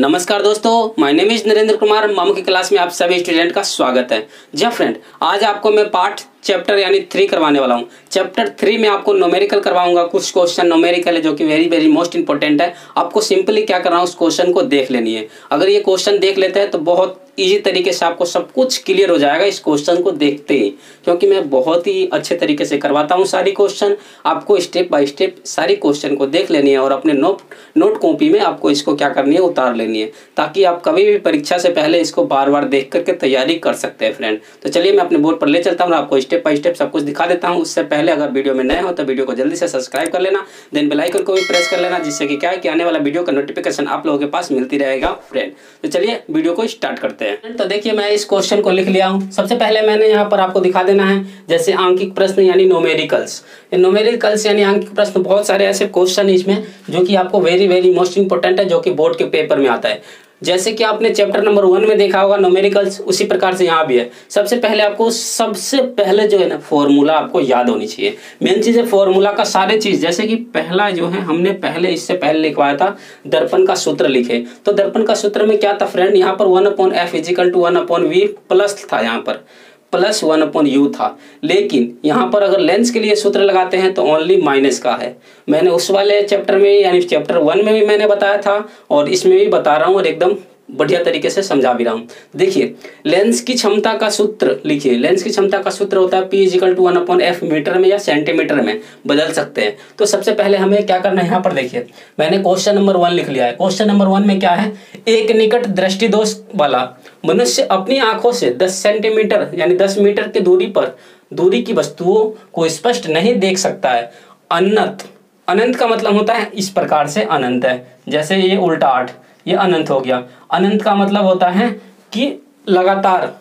नमस्कार दोस्तों my name is Narendra Kumar, Mamu की क्लास में आप सभी स्टूडेंट का स्वागत है। जी फ्रेंड आज आपको मैं पार्ट चैप्टर यानी थ्री करवाने वाला हूँ। चैप्टर थ्री में आपको नोमेरिकल करवाऊँगा, कुछ क्वेश्चन नोमेरिकल है जो कि वेरी वेरी मोस्ट इंपॉर्टेंट है। आपको सिंपली क्या करना है, उस क्वेश्चन को देख लेनी है। अगर ये क्वेश्चन देख लेते हैं तो बहुत इजी तरीके से आपको सब कुछ क्लियर हो जाएगा इस क्वेश्चन को देखते ही। क्योंकि मैं बहुत ही अच्छे तरीके से करवाता हूँ सारी क्वेश्चन आपको स्टेप बाय स्टेप सारी क्वेश्चन को देख लेनी है और अपने नोट नोट कॉपी में आपको इसको क्या करनी है, उतार लेनी है। ताकि आप कभी भी परीक्षा से पहले इसको बार बार देख करके तैयारी कर सकते हैं फ्रेंड तो चलिए मैं अपने बोर्ड पर ले चलता हूँ आपको स्टेप बाय स्टेप सब कुछ दिखा देता हूँ। उससे पहले अगर वीडियो में नए हो तो वीडियो को जल्दी से सब्सक्राइब कर लेना। देन बेलाइकन को भी प्रेस कर लेना, जिससे कि क्या है कि आने वाला वीडियो का नोटिफिकेशन आप लोगों के पास मिलती रहेगा फ्रेंड तो चलिए वीडियो को स्टार्ट करते हैं। तो देखिए, मैं इस क्वेश्चन को लिख लिया हूँ। सबसे पहले मैंने यहाँ पर आपको दिखा देना है, जैसे आंकिक प्रश्न यानी नोमेरिकल्स नोमेरिकल्स यानी आंकिक प्रश्न, बहुत सारे ऐसे क्वेश्चन इसमें, जो कि आपको वेरी वेरी मोस्ट इंपॉर्टेंट है, जो कि बोर्ड के पेपर में आता है। जैसे कि आपने चैप्टर नंबर वन में देखा होगा नोमेरिकल्स उसी प्रकार से यहाँ भी है। सबसे पहले आपको, सबसे पहले जो है ना फॉर्मूला आपको याद होनी चाहिए। मेन चीज़ है फॉर्मूला का सारे चीज़। जैसे कि पहला जो है, हमने पहले इससे पहले लिखवाया था, दर्पण का सूत्र लिखे। तो दर्पण का सूत्र में क्या था फ्रेंड यहाँ पर one upon F equal to one upon V plus था यहाँ पर। प्लस वन अपॉन यू था। लेकिन यहाँ पर अगर लेंस के लिए सूत्र लगाते हैं तो ओनली माइनस का है। मैंने उस वाले चैप्टर में, यानी चैप्टर वन में भी मैंने बताया था और इसमें भी बता रहा हूँ और एकदम बढ़िया तरीके से समझा भी रहा हूँ। देखिए, लेंस की क्षमता का सूत्र लिखिए। लेंस की क्षमता का सूत्र होता है P equal to one upon F metre में या सेंटीमीटर में बदल सकते हैं। तो सबसे पहले हमें क्या करना है? यहाँ पर देखिए, मैंने क्वेश्चन नंबर वन लिख लिया है। क्वेश्चन नंबर वन में क्या है? एक निकट दृष्टि दोष वाला मनुष्य अपनी आँखों से दस सेंटीमीटर यानी दस मीटर की दूरी पर, दूरी की वस्तुओं को स्पष्ट नहीं देख सकता है। अनंत। अनंत का मतलब होता है इस प्रकार से अनंत है। जैसे ये उल्टा आठ, ये अनंत हो गया। अनंत का मतलब होता है कि लगातार।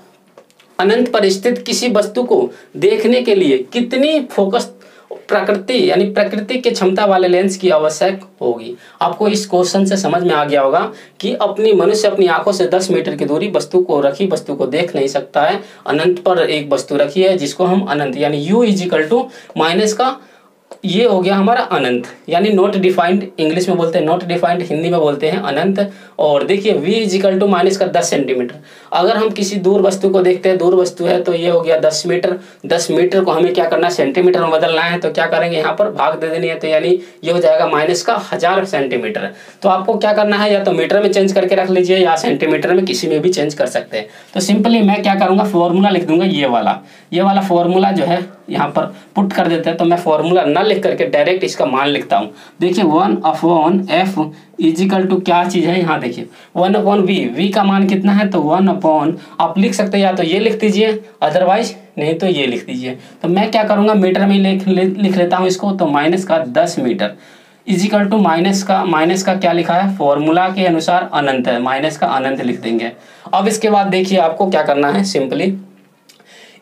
अनंत पर स्थित किसी वस्तु को देखने के लिए कितनी फोकस प्रकृति, यानी प्रकृति के क्षमता वाले लेंस की आवश्यक होगी। आपको इस क्वेश्चन से समझ में आ गया होगा कि अपनी मनुष्य अपनी आँखों से 10 मीटर की दूरी वस्तु को रखी, वस्तु को देख नहीं सकता है। अनंत पर एक वस्तु रखी है, जिसको हम अनंत, यानी u इजिकल टू माइनस का ये हो गया हमारा अनंत, यानी नॉट डिफाइंड इंग्लिश में बोलते हैं नॉट डिफाइंड हिंदी में बोलते हैं अनंत। और देखिए, v इजिकल टू माइनस का दस सेंटीमीटर अगर हम किसी दूर वस्तु को देखते हैं, दूर वस्तु है तो ये हो गया दस मीटर दस मीटर को हमें क्या करना है? सेंटीमीटर में बदलना है। तो क्या करेंगे? यहाँ पर भाग दे देनी है। तो यानी ये हो जाएगा माइनस का हज़ार सेंटीमीटर तो आपको क्या करना है? या तो मीटर में चेंज करके रख लीजिए, या सेंटीमीटर में किसी में भी चेंज कर सकते हैं। तो सिंपली मैं क्या करूँगा? फॉर्मूला लिख दूँगा ये वाला। ये वाला फॉर्मूला जो है, यहाँ पर पुट कर देते हैं। तो मैं फॉर्मूला न लिख करके डायरेक्ट इसका मान लिखता हूँ। देखिए one upon F equal to क्या चीज़ है? यहाँ देखिए वन अपॉन वी वी का मान कितना है? तो वन अपॉन आप लिख सकते हैं या तो ये लिख दीजिए अदरवाइज़ नहीं तो ये लिख दीजिए। तो मैं क्या करूँगा? मीटर में लिख लिख लेता हूँ इसको तो माइनस का दस मीटर। इजिकल टू माइनस का माइनस का क्या लिखा है? फॉर्मूला के अनुसार अनंत है। माइनस का अनंत लिख देंगे। अब इसके बाद देखिए, आपको क्या करना है? सिंपली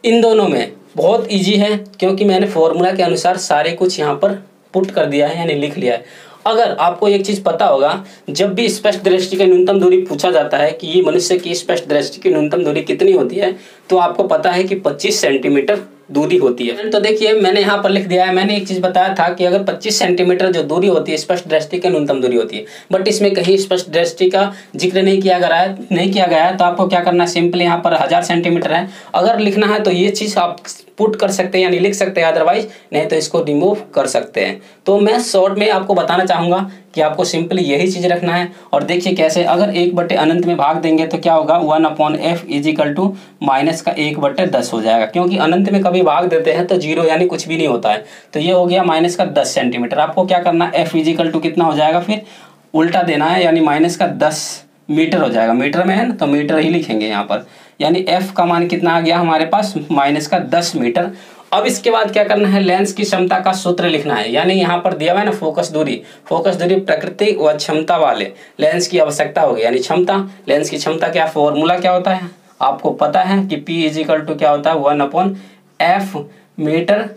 इन दोनों में बहुत इजी है, क्योंकि मैंने फॉर्मूला के अनुसार सारे कुछ यहाँ पर पुट कर दिया है, यानी लिख लिया है। अगर आपको एक चीज़ पता होगा, जब भी स्पष्ट दृष्टि की न्यूनतम दूरी पूछा जाता है कि ये मनुष्य की स्पष्ट दृष्टि की न्यूनतम दूरी कितनी होती है तो आपको पता है कि 25 सेंटीमीटर दूरी होती है। तो देखिए, मैंने यहाँ पर लिख दिया है, मैंने एक चीज़ बताया था कि अगर 25 सेंटीमीटर जो दूरी होती है, स्पष्ट दृष्टि की न्यूनतम दूरी होती है, बट इसमें कहीं स्पष्ट दृष्टि का ज़िक्र नहीं किया गया है, नहीं किया गया है तो आपको क्या करना है? सिंपल यहाँ पर हज़ार सेंटीमीटर है। अगर लिखना है तो ये चीज़ आप पुट कर सकते हैं यानी लिख सकते हैं अदरवाइज़ नहीं तो इसको रिमूव कर सकते हैं। तो मैं शॉर्ट में आपको बताना चाहूँगा कि आपको सिंपली यही चीज़ रखना है और देखिए कैसे, अगर एक बटे अनंत में भाग देंगे तो क्या होगा one upon F equal to minus का एक बटे दस हो जाएगा। क्योंकि अनंत में कभी भाग देते हैं तो ज़ीरो यानी कुछ भी नहीं होता है। तो ये हो गया माइनस का दस सेंटीमीटर आपको क्या करना एफ़ इजिकल टू कितना हो जाएगा फिर? उल्टा देना है, यानी माइनस का दस मीटर हो जाएगा। मीटर में है ना तो मीटर ही लिखेंगे यहाँ पर। यानी एफ़ का मान कितना आ गया हमारे पास? माइनस का दस मीटर। अब इसके बाद क्या करना है? लेंस की क्षमता का सूत्र लिखना है। यानी यहाँ पर दिया हुआ है ना फोकस दूरी। फोकस दूरी प्रकृति व क्षमता वाले। लेंस की आवश्यकता होगी। यानी क्षमता। लेंस की क्षमता क्या? फॉर्मूला क्या होता है? आपको पता है कि पी इजिकल टू क्या होता है? One upon F metre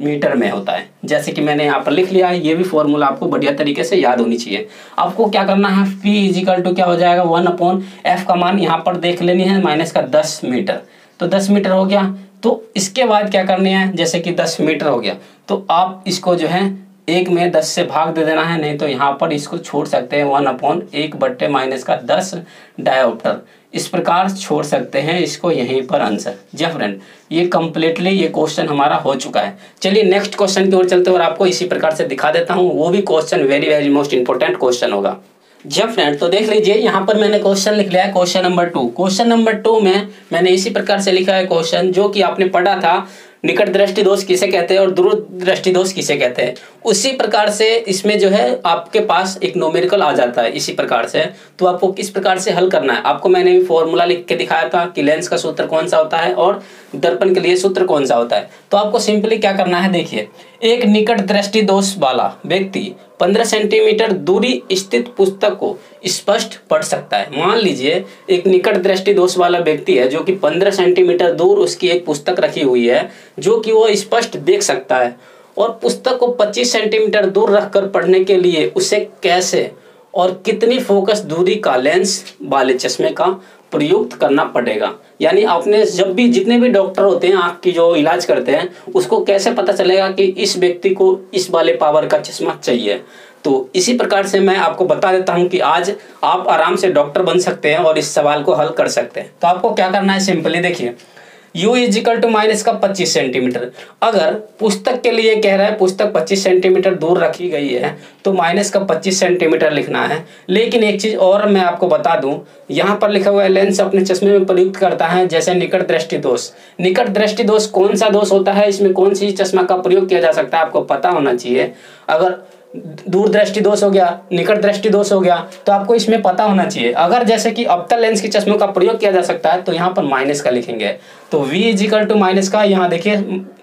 metre में होता है। जैसे कि मैंने यहाँ पर लिख लिया है, ये भी फॉर्मूला आपको बढ़िया तरीके से याद होनी चाहिए। आपको क्या करना है? P इजिकल टू क्या हो जाएगा? वन अपॉन एफ़ का मान यहाँ पर देख लेनी है माइनस का दस मीटर। तो दस मीटर हो गया। तो इसके बाद क्या करनी है? जैसे कि दस मीटर हो गया। तो आप इसको जो है एक में दस से भाग दे देना है, नहीं तो यहाँ पर इसको छोड़ सकते हैं वन अपॉन एक बट्टे माइनस का दस डायोप्टर। इस प्रकार छोड़ सकते हैं, इसको यहीं पर आंसर जी फ्रेंड ये कंप्लीटली ये क्वेश्चन हमारा हो चुका है। चलिए नेक्स्ट क्वेश्चन की ओर चलते और आपको इसी प्रकार से दिखा देता हूँ। वो भी question very very most important question होगा। जब फ्रेंड तो देख लीजिए, यहाँ पर मैंने क्वेश्चन लिख लिया है question number two question number two में मैंने इसी प्रकार से लिखा है क्वेश्चन जो कि आपने पढ़ा था निकट दृष्टि दोष किसे कहते हैं और दूर दृष्टि दोष किसे कहते हैं। उसी प्रकार से इसमें जो है आपके पास एक नोमेरिकल आ जाता है, इसी प्रकार से। तो आपको किस प्रकार से हल करना है? आपको मैंने भी फॉर्मूला लिख के दिखाया था कि लेंस का सूत्र कौन सा होता है और दर्पण के लिए सूत्र कौन सा होता है। तो आपको सिंपली क्या करना है, देखिए। एक निकट दृष्टि दोष वाला व्यक्ति पंद्रह सेंटीमीटर दूरी स्थित पुस्तक को स्पष्ट पढ़ सकता है। मान लीजिए, एक निकट दृष्टि दोष वाला व्यक्ति है जो कि पंद्रह सेंटीमीटर दूर उसकी एक पुस्तक रखी हुई है, जो कि वो स्पष्ट देख सकता है। और पुस्तक को पच्चीस सेंटीमीटर दूर रखकर पढ़ने के लिए उसे कैसे और कितनी फोकस दूरी का लेंस वाले चश्मे का प्रयुक्त करना पड़ेगा? यानी आपने जब भी जितने भी डॉक्टर होते हैं आँख की जो इलाज करते हैं, उसको कैसे पता चलेगा कि इस व्यक्ति को इस वाले पावर का चश्मा चाहिए? तो इसी प्रकार से मैं आपको बता देता हूँ कि आज आप आराम से डॉक्टर बन सकते हैं और इस सवाल को हल कर सकते हैं। तो आपको क्या करना है? सिंपली देखिए u इजिकल टू माइनस का 25 सेंटीमीटर अगर पुस्तक के लिए कह रहा है, पुस्तक 25 सेंटीमीटर दूर रखी गई है तो माइनस का 25 सेंटीमीटर लिखना है। लेकिन एक चीज़ और मैं आपको बता दूँ, यहाँ पर लिखा हुआ है लेंस अपने चश्मे में प्रयुक्त करता है, जैसे निकट दृष्टि दोष। निकट दृष्टि दोष कौन सा दोष होता है? इसमें कौन सी चश्मा का प्रयोग किया जा सकता है, आपको पता होना चाहिए। अगर दूर दृष्टि दोष हो गया निकट दृष्टि दोष हो गया तो आपको इसमें पता होना चाहिए। अगर जैसे कि अवतल लेंस के चश्मों का प्रयोग किया जा सकता है तो यहाँ पर माइनस का लिखेंगे। तो v इजिकल टू माइनस का, यहाँ देखिए,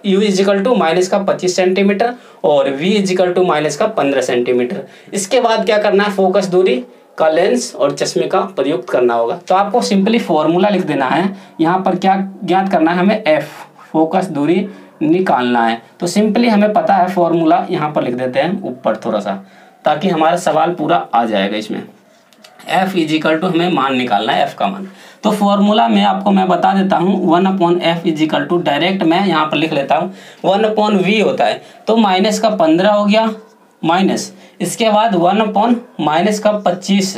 u इजिकल टू माइनस का 25 सेंटीमीटर और v इजिकल टू माइनस का 15 सेंटीमीटर इसके बाद क्या करना है? फोकस दूरी का लेंस और चश्मे का प्रयुक्त करना होगा। तो आपको सिंपली फॉर्मूला लिख देना है। यहाँ पर क्या ज्ञात करना है हमें? एफ़ फोकस दूरी निकालना है। तो सिंपली हमें पता है फॉर्मूला यहाँ पर लिख देते हैं ऊपर थोड़ा सा ताकि हमारा सवाल पूरा आ जाएगा इसमें। एफ़ इजिकल टू हमें मान निकालना है एफ़ का मान। तो फॉर्मूला में आपको मैं बता देता हूँ one upon F equal to direct मैं यहाँ पर लिख लेता हूँ वन अपॉन वी होता है। तो माइनस का पंद्रह हो गया माइनस इसके बाद वन अपॉन माइनस का पच्चीस।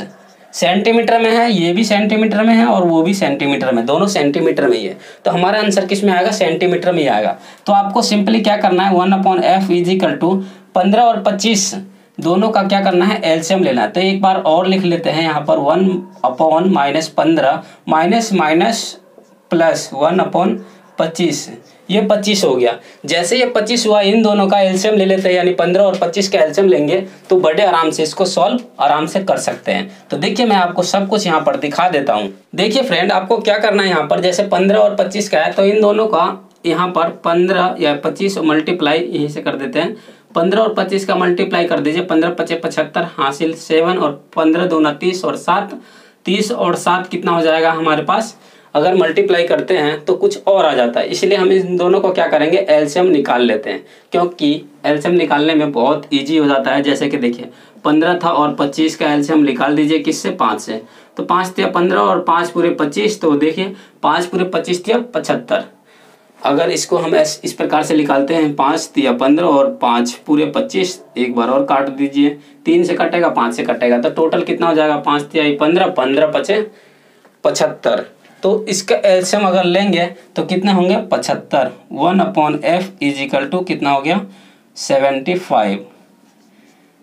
सेंटीमीटर में है, ये भी सेंटीमीटर में है और वो भी सेंटीमीटर में, दोनों सेंटीमीटर में ही है। तो हमारा आंसर किसमें आएगा? सेंटीमीटर में ही आएगा। तो आपको सिंपली क्या करना है? One upon F equal to पंद्रह और पच्चीस, दोनों का क्या करना है? एल्शियम लेना है। तो एक बार और लिख लेते हैं यहाँ पर, वन अपॉन माइनस पंद्रह, minus minus plus one upon पच्चीस। ये पच्चीस हो गया। जैसे ये पच्चीस हुआ, इन दोनों का एल्शियम ले लेते हैं, यानी पंद्रह और पच्चीस का एल्शियम लेंगे तो बड़े आराम से इसको सॉल्व आराम से कर सकते हैं। तो देखिए मैं आपको सब कुछ यहाँ पर दिखा देता हूँ। देखिए फ्रेंड, आपको क्या करना है यहाँ पर? जैसे पंद्रह और पच्चीस का है तो इन दोनों का यहाँ पर पंद्रह या पच्चीस मल्टीप्लाई यहीं से कर देते हैं। पंद्रह और पच्चीस का मल्टीप्लाई कर दीजिए, पंद्रह पच्चीस पचहत्तर, हासिल सेवन और पंद्रह दो तीस और सात। तीस और सात कितना हो जाएगा हमारे पास? अगर मल्टीप्लाई करते हैं तो कुछ और आ जाता है। इसलिए हम इन दोनों को क्या करेंगे? एल्शियम निकाल लेते हैं। क्योंकि एल्शियम निकालने में बहुत ईजी हो जाता है। जैसे कि देखिए, पंद्रह था और पच्चीस का एल्शियम निकाल दीजिए किससे? पाँच से। तो पाँच थिया पंद्रह और पाँच पूरे पच्चीस तो देखिए, पाँच पूरे पच्चीस थिया पचहत्तर। अगर इसको हम इस प्रकार से निकालते हैं, पाँच तिया पंद्रह और पाँच पूरे पच्चीस, एक बार और काट दीजिए। तीन से कटेगा, पाँच से कटेगा। तो टोटल कितना हो जाएगा? पाँच तिया पंद्रह पंद्रह पचे पचहत्तर। तो इसका एल्शियम अगर लेंगे तो कितने होंगे? पचहत्तर। One upon F is equal to कितना हो गया? Seventy five.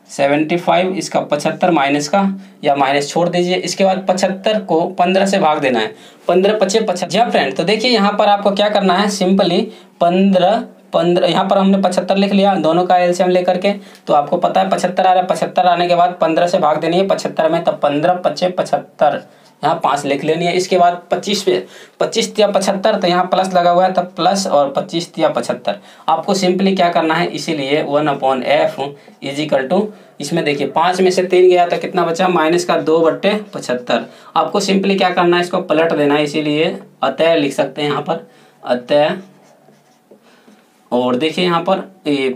सेवेंटी फाइव इसका पचहत्तर माइनस का, या माइनस छोड़ दीजिए। इसके बाद पचहत्तर को पंद्रह से भाग देना है। पंद्रह पचे पचहत्तर। फ्रेंड तो देखिए यहाँ पर आपको क्या करना है? सिंपली पंद्रह पंद्रह, यहाँ पर हमने पचहत्तर लिख लिया, दोनों का एल्शियम लेकर के। तो आपको पता है पचहत्तर आ रहा है, पचहत्तर आने के बाद पंद्रह से भाग देनी है। पचहत्तर में तब पंद्रह पचे पचहत्तर। यहाँ पाँच लिख लेनी है। इसके बाद पच्चीस पे, पच्चीस या पचहत्तर तो यहाँ प्लस लगा हुआ है तो प्लस और पच्चीस या पचहत्तर। आपको सिंपली क्या करना है? इसीलिए one upon F equal to इसमें देखिए, पाँच में से तीन गया तो कितना बचा? माइनस का दो बट्टे पचहत्तर। आपको सिंपली क्या करना है? इसको पलट देना है, इसीलिए अतः लिख सकते हैं यहाँ पर, अतः और देखिए यहाँ पर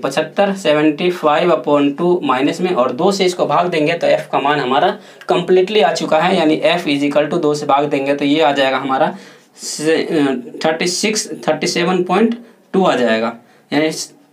पचहत्तर seventy five upon two minus में और दो से इसको भाग देंगे तो एफ़ का मान हमारा कंप्लीटली आ चुका है, यानी एफ़ इजिकल टू दो से भाग देंगे तो ये आ जाएगा हमारा thirty six thirty seven point two आ जाएगा, यानी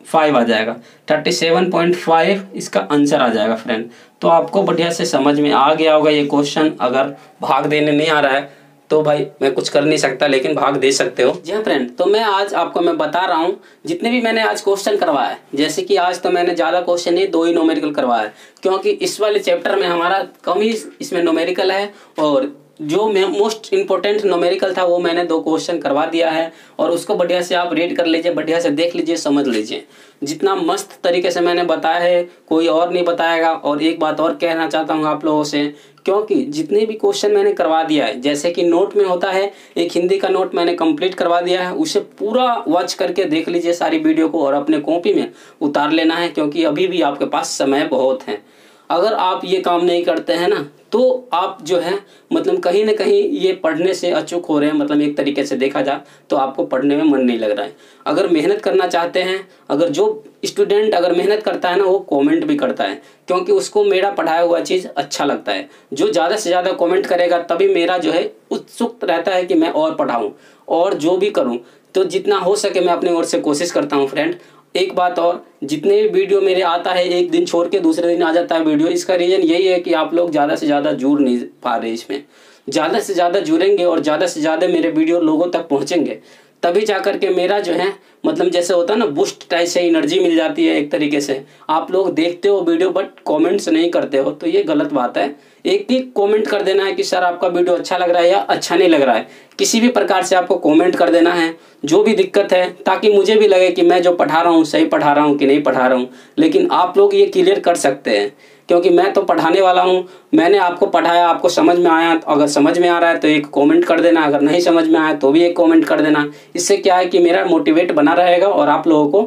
फाइव आ जाएगा। थर्टी सेवन पॉइंट फाइव इसका आंसर आ जाएगा फ्रेंड तो आपको बढ़िया से समझ में आ गया होगा ये क्वेश्चन अगर भाग देने नहीं आ रहा है तो भाई, मैं कुछ कर नहीं सकता, लेकिन भाग दे सकते हो। जी हाँ फ्रेंड तो मैं आज आपको मैं बता रहा हूँ, जितने भी मैंने आज क्वेश्चन करवाया है, जैसे कि आज तो मैंने ज़्यादा क्वेश्चन नहीं, दो ही नोमेरिकल करवाया है, क्योंकि इस वाले चैप्टर में हमारा कम ही इसमें नोमेरिकल है और जो मोस्ट इंपॉर्टेंट नोमेरिकल था, वो मैंने दो क्वेश्चन करवा दिया है और उसको बढ़िया से आप रीड कर लीजिए, बढ़िया से देख लीजिए, समझ लीजिए। जितना मस्त तरीके से मैंने बताया है, कोई और नहीं बताएगा और एक बात और कहना चाहता हूँ आप लोगों से, क्योंकि जितने भी क्वेश्चन मैंने करवा दिया है, जैसे कि नोट में होता है, एक हिंदी का नोट मैंने कंप्लीट करवा दिया है, उसे पूरा वॉच करके देख लीजिए सारी वीडियो को और अपने कॉपी में उतार लेना है, क्योंकि अभी भी आपके पास समय बहुत है। अगर आप ये काम नहीं करते हैं ना तो आप जो है मतलब कहीं ना कहीं ये पढ़ने से अचूक हो रहे हैं मतलब एक तरीके से देखा जाए तो आपको पढ़ने में मन नहीं लग रहा है। अगर मेहनत करना चाहते हैं, अगर जो स्टूडेंट अगर मेहनत करता है ना, वो कमेंट भी करता है, क्योंकि उसको मेरा पढ़ाया हुआ चीज़ अच्छा लगता है। जो ज़्यादा से ज़्यादा कमेंट करेगा, तभी मेरा जो है उत्सुक रहता है कि मैं और पढ़ाऊँ, और जो भी करूँ तो जितना हो सके मैं अपनी ओर से कोशिश करता हूँ फ्रेंड एक बात और, जितने वीडियो मेरे आता है, एक दिन छोड़ के दूसरे दिन आ जाता है वीडियो, इसका रीज़न यही है कि आप लोग ज़्यादा से ज़्यादा जुड़ नहीं पा रहे इसमें। ज़्यादा से ज़्यादा जुड़ेंगे और ज़्यादा से ज़्यादा मेरे वीडियो लोगों तक पहुँचेंगे। तभी जा करके मेरा जो है मतलब जैसे होता है ना बुस्ट टाइप से एनर्जी मिल जाती है एक तरीके से। आप लोग देखते हो वीडियो बट कमेंट्स नहीं करते हो तो ये गलत बात है। एक ही कमेंट कर देना है कि, सर, आपका वीडियो अच्छा लग रहा है या अच्छा नहीं लग रहा है। किसी भी प्रकार से आपको कमेंट कर देना है। जो भी दिक्कत है, ताकि मुझे भी लगे कि मैं जो पढ़ा रहा हूँ, सही पढ़ा रहा हूँ कि नहीं पढ़ा रहा हूँ। लेकिन आप लोग ये क्लियर कर सकते हैं। क्योंकि मैं तो पढ़ाने वाला हूँ, मैंने आपको पढ़ाया, आपको समझ में आया तो अगर समझ में आ रहा है तो एक कमेंट कर देना, अगर नहीं समझ में आया तो भी एक कमेंट कर देना। इससे क्या है कि मेरा मोटिवेट बना रहेगा और आप लोगों को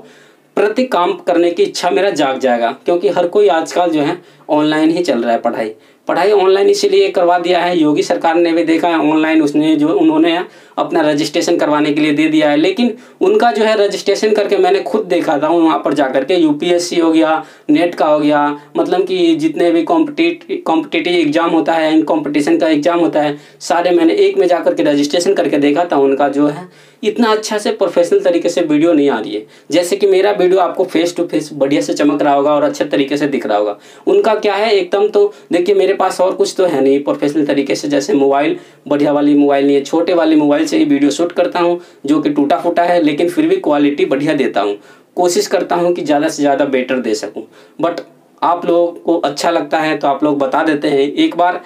प्रति काम करने की इच्छा मेरा जाग जाएगा, क्योंकि हर कोई आजकल जो है ऑनलाइन ही चल रहा है पढ़ाई। पढ़ाई ऑनलाइन इसीलिए करवा दिया है, योगी सरकार ने भी देखा है ऑनलाइन उसने जो, उन्होंने अपना रजिस्ट्रेशन करवाने के लिए दे दिया है। लेकिन उनका जो है रजिस्ट्रेशन करके मैंने खुद देखा था, वहाँ पर जा करके यूपीएससी हो गया नेट का हो गया मतलब कि जितने भी कॉम्पिटिटिव एग्ज़ाम होता है इन कॉम्पिटिशन का एग्ज़ाम होता है, सारे मैंने एक में जा करके रजिस्ट्रेशन करके देखा था, उनका जो है इतना अच्छा से प्रोफेशनल तरीके से वीडियो नहीं आ रही है। जैसे कि मेरा वीडियो आपको फेस टू फेस बढ़िया से चमक रहा होगा और अच्छे तरीके से दिख रहा होगा। उनका क्या है, एकदम तो देखिए मेरे पास और कुछ तो है नहीं प्रोफेशनल तरीके से, जैसे मोबाइल बढ़िया वाली मोबाइल नहीं है, छोटे वाली मोबाइल से ही वीडियो शूट करता हूँ, जो कि टूटा फूटा है, लेकिन फिर भी क्वालिटी बढ़िया देता हूँ। कोशिश करता हूँ कि ज़्यादा से ज़्यादा बेटर दे सकूँ। बट आप लोगों को अच्छा लगता है तो आप लोग बता देते हैं। एक बार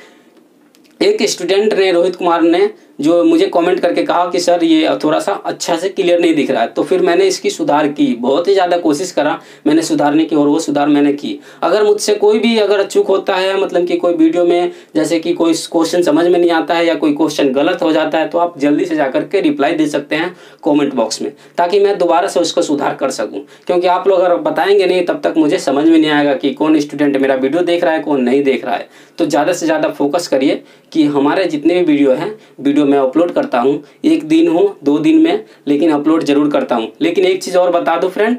एक स्टूडेंट ने, रोहित कुमार ने जो मुझे कमेंट करके कहा कि, सर, ये थोड़ा सा अच्छा से क्लियर नहीं दिख रहा है। तो फिर मैंने इसकी सुधार की, बहुत ही ज़्यादा कोशिश करा मैंने सुधारने की और वो सुधार मैंने की। अगर मुझसे कोई भी अगर चूक होता है मतलब कि कोई वीडियो में जैसे कि कोई क्वेश्चन समझ में नहीं आता है या कोई क्वेश्चन गलत हो जाता है तो आप जल्दी से जाकर के रिप्लाई दे सकते हैं कॉमेंट बॉक्स में, ताकि मैं दोबारा से उसको सुधार कर सकूँ। क्योंकि आप लोग अगर बताएँगे नहीं, तब तक मुझे समझ में नहीं आएगा कि कौन स्टूडेंट मेरा वीडियो देख रहा है, कौन नहीं देख रहा है। तो ज़्यादा से ज़्यादा फोकस करिए कि हमारे जितने भी वीडियो हैं, वीडियो मैं अपलोड करता हूँ। एक दिन हो, दो दिन में, लेकिन अपलोड ज़रूर करता हूँ। लेकिन एक चीज़ और बता दो फ्रेंड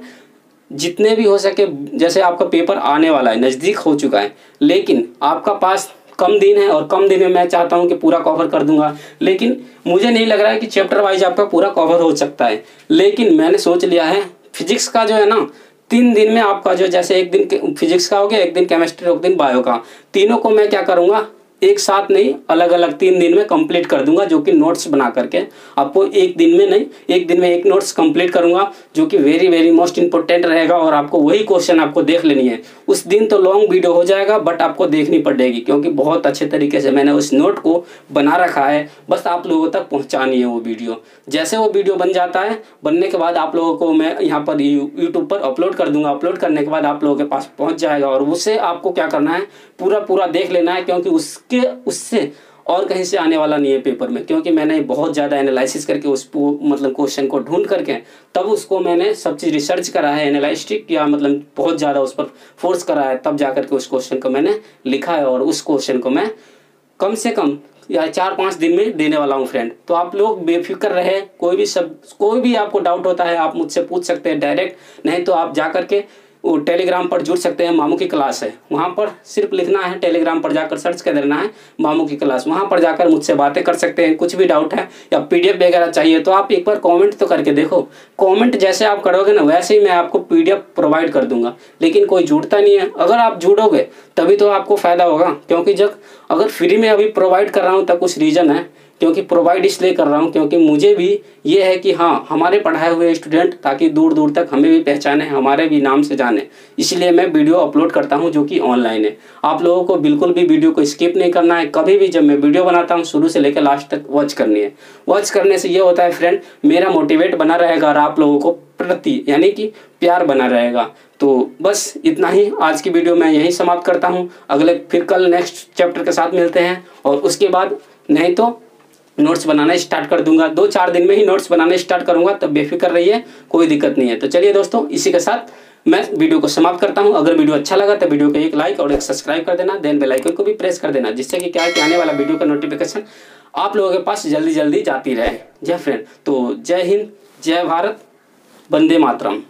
जितने भी हो सके, जैसे आपका पेपर आने वाला है, नज़दीक हो चुका है, लेकिन आपका पास कम दिन है और कम दिन में मैं चाहता हूँ कि पूरा कवर कर दूँगा। लेकिन मुझे नहीं लग रहा है कि चैप्टर वाइज आपका पूरा कवर हो सकता है। लेकिन मैंने सोच लिया है फिजिक्स का जो है ना, तीन दिन में आपका जो, जैसे एक दिन फिजिक्स का हो गया, एक दिन केमिस्ट्री और एक दिन बायो का। तीनों को मैं क्या करूँगा एक साथ नहीं अलग अलग तीन दिन में कंप्लीट कर दूँगा, जो कि नोट्स बना करके। आपको एक दिन में नहीं, एक दिन में एक नोट्स कंप्लीट करूँगा, जो कि वेरी वेरी मोस्ट इंपॉर्टेंट रहेगा और आपको वही क्वेश्चन आपको देख लेनी है। उस दिन तो लॉन्ग वीडियो हो जाएगा बट आपको देखनी पड़ेगी, क्योंकि बहुत अच्छे तरीके से मैंने उस नोट को बना रखा है। बस आप लोगों तक पहुँचानी है वो वीडियो जैसे वो वीडियो बन जाता है, बनने के बाद आप लोगों को मैं यहाँ पर यूट्यूब पर अपलोड कर दूँगा। अपलोड करने के बाद आप लोगों के पास पहुँच जाएगा और उससे आपको क्या करना है पूरा पूरा देख लेना है, क्योंकि उसके उससे और कहीं से आने वाला नहीं है पेपर में, क्योंकि मैंने बहुत ज़्यादा एनालिसिस करके उस मतलब क्वेश्चन को ढूंढ करके, तब उसको मैंने सब चीज़ रिसर्च करा है एनालिस्टिक या मतलब बहुत ज़्यादा उस पर फोर्स करा है, तब जा करके उस क्वेश्चन को मैंने लिखा है और उस क्वेश्चन को मैं कम से कम या चार पाँच दिन में देने वाला हूँ फ्रेंड तो आप लोग बेफिक्र रहे, कोई भी सब, कोई भी आपको डाउट होता है, आप मुझसे पूछ सकते हैं डायरेक्ट नहीं तो आप जा करके टेलीग्राम पर जुड़ सकते हैं, मामू की क्लास है। वहाँ पर सिर्फ़ लिखना है, टेलीग्राम पर जाकर सर्च कर देना है, मामू की क्लास। वहाँ पर जाकर मुझसे बातें कर सकते हैं, कुछ भी डाउट है या पीडीएफ वगैरह चाहिए तो आप एक बार कमेंट तो करके देखो। कमेंट जैसे आप करोगे ना, वैसे ही मैं आपको पीडीएफ प्रोवाइड कर दूँगा। लेकिन कोई जुड़ता नहीं है। अगर आप जुड़ोगे, तभी तो आपको फ़ायदा होगा, क्योंकि जब अगर फ्री में अभी प्रोवाइड कर रहा हूँ, तब कुछ रीज़न है। क्योंकि प्रोवाइड इसलिए कर रहा हूँ, क्योंकि मुझे भी ये है कि हाँ हमारे पढ़ाए हुए स्टूडेंट ताकि दूर दूर तक हमें भी पहचाने, हमारे भी नाम से जाने। इसलिए मैं वीडियो अपलोड करता हूँ जो कि ऑनलाइन है। आप लोगों को बिल्कुल भी वीडियो को स्किप नहीं करना है। कभी भी जब मैं वीडियो बनाता हूँ, शुरू से लेकर लास्ट तक वॉच करनी है। वॉच करने से ये होता है फ्रेंड मेरा मोटिवेट बना रहेगा और आप लोगों को प्रति, यानी कि प्यार बना रहेगा। तो बस इतना ही। आज की वीडियो मैं यही समाप्त करता हूँ। अगले, फिर कल नेक्स्ट चैप्टर के साथ मिलते हैं। और उसके बाद, नहीं तो नोट्स बनाना स्टार्ट कर दूँगा। दो चार दिन में ही नोट्स बनाना स्टार्ट करूँगा, तब बेफिक्र रहिए, कोई दिक्कत नहीं है। तो चलिए दोस्तों, इसी के साथ मैं वीडियो को समाप्त करता हूँ। अगर वीडियो अच्छा लगा तो वीडियो को एक लाइक और एक सब्सक्राइब कर देना देन बेल आइकन को भी प्रेस कर देना, जिससे कि क्या है कि आने वाला वीडियो का नोटिफिकेशन आप लोगों के पास जल्दी जल्दी जाती रहे। जय फ्रेंड तो जय हिंद, जय भारत, वंदे मातरम।